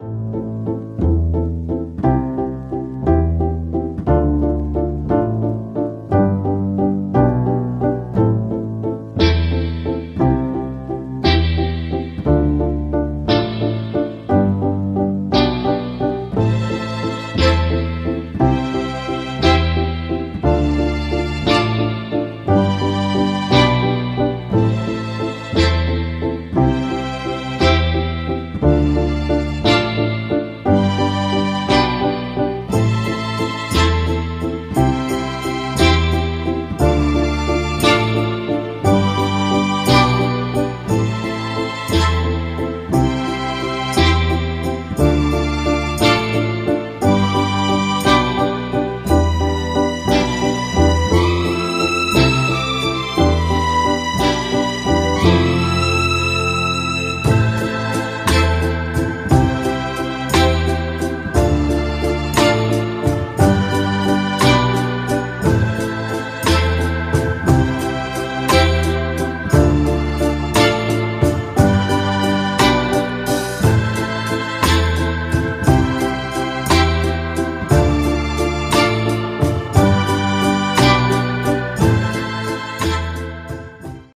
you